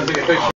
Estoy